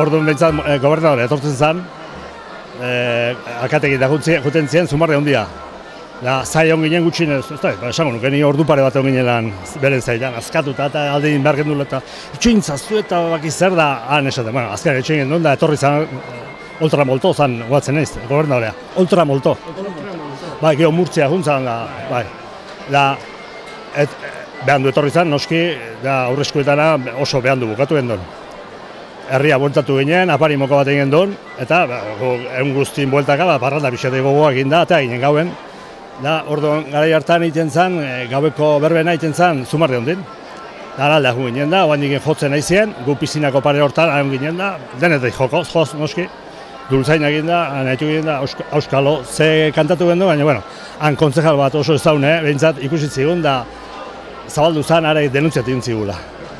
orduan behintzat e, gobernadore etortzen zen, e, alkatekin da juten ziren zumarre handia. Da, zai hon ginen gutxin ez, da, ba, esango nuke, ni ordu pare bat hon ginen lan, beren zailan, azkatuta eta alde egin behar gendula eta itxuin zazu eta baki zer da, han esaten, bueno, azkaren itxuin gendun da, etorri zan, ultra molto zan, guatzen ez, gobernadorea, ultra molto. Bai, geho murtzia juntzan da, bai. Da, et, behan du etorri zan, noski, da, aurrezkuetara oso behan du bukatu gendun. Herria bueltatu ginen, apari moko bat egin duen, eta ba, egun guztien bueltaka, ba, parranda bisete gogoak egin da, eta ginen gauen, Da, orduan, gara hartan egiten zen, e, gaueko berbena egiten zen, zumarri ondin. Da, alde hau ginen da, oan digen jotzen nahi zien, gu pizinako pare hortan hau ginen da, denetik joko, joz, noski, dulzain egin da, nahitu ginen da, auskalo, ze kantatu gendu, baina, bueno, han kontzejal bat oso ez daune, behintzat ikusi zigun, da, zabaldu zen, ara denuntziat egin zigula.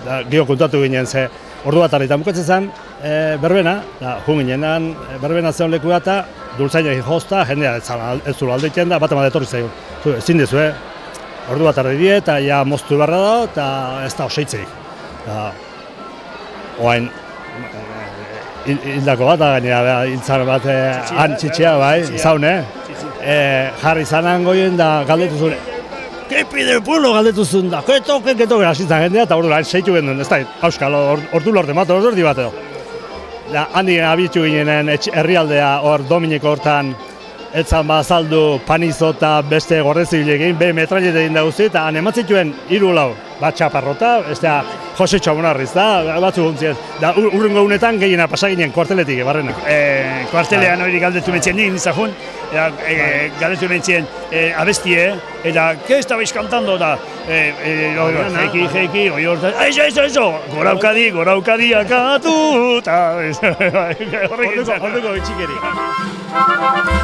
Da, gio kontatu ginen, ze, ordu bat arretan bukatzen zen, e, berbena, da, jun ginen, e, berbena zeon leku eta, dulzaina jozta, jendea ez, ez zuru aldeiten da, bat eman etorri zaigu. Ezin dizu, eh? Ordu bat ardi die, eta ja moztu barra da, eta ez da oseitzeik. Oain, hildako bat, gainera, hiltzar bat, han txitxea, bai, zaun, eh? jarri zanan goien da galdetu zure. Ke pide pueblo galdetu zuen da, ke toke, ke toke, hasitzen jendea, eta ordu seitu genduen, ez da, auskalo, ordu lorte mat, ordu bat edo. Da, handi abitu ginen herrialdea hor Dominiko hortan etzan bazaldu panizo eta beste gorrezi egin, be metraiet egin dauzi, eta han ematzituen hiru lau, bat txaparrota, ez da Jose Txabonarriz da, batzu guntzien, da urrungo unetan gehiena pasaginen kuarteletik, barrena. E, kuartelean hori galdetu mentzien nik nizahun, eta e, galdetu mentzien e, abestie, eta ke da kantando da, e, e, jeki, jeki, oi horta, aizo, aizo, aizo, goraukadi, goraukadi akatu, eta horrek Horreko, horreko,